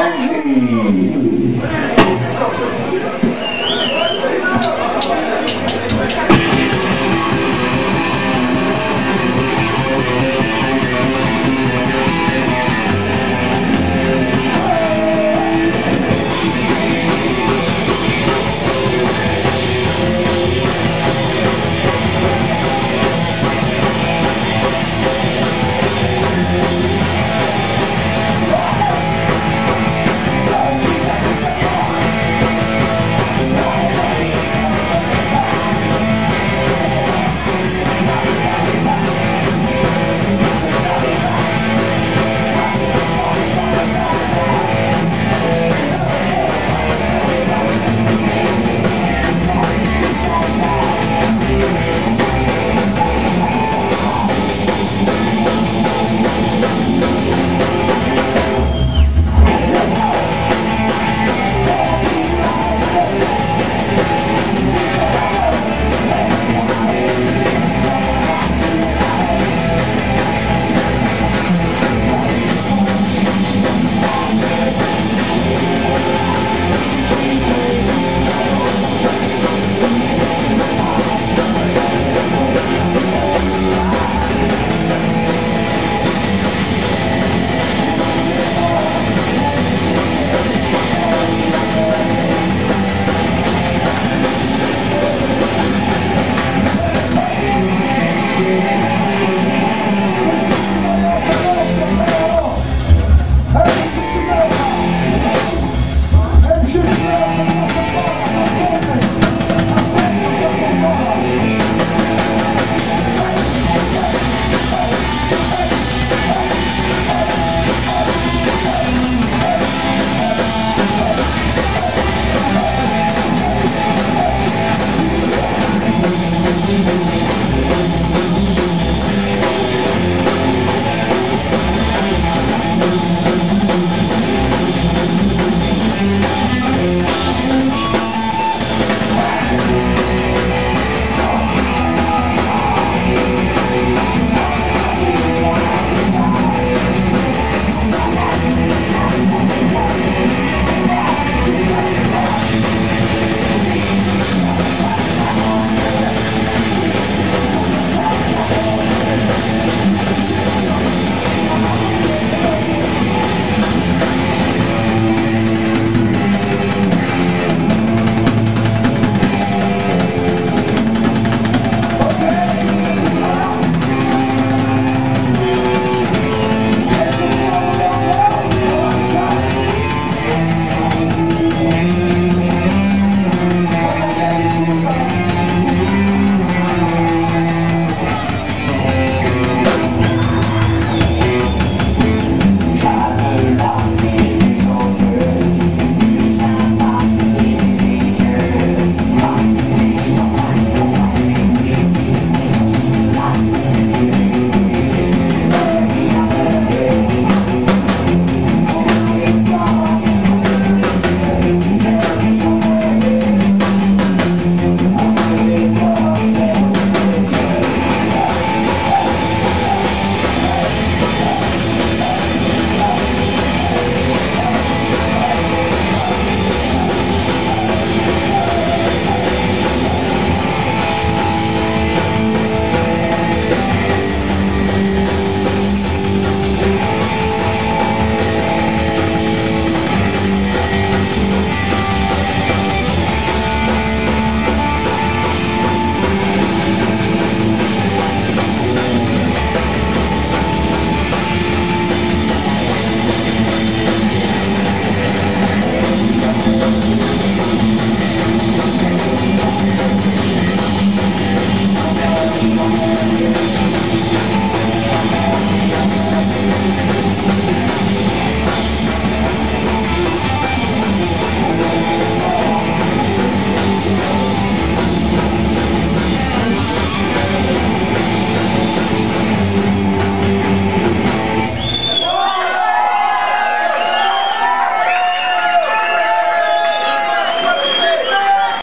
Nice.